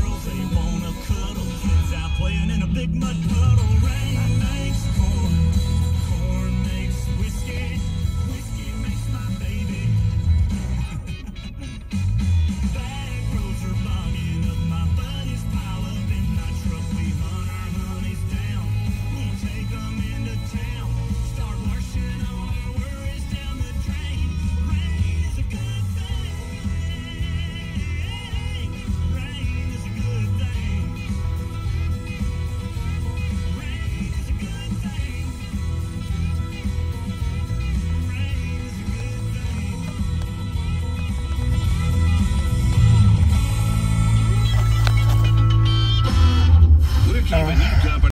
girls, they wanna cuddle. Kids out playing in a big mud puddle. Rain.